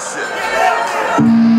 shit.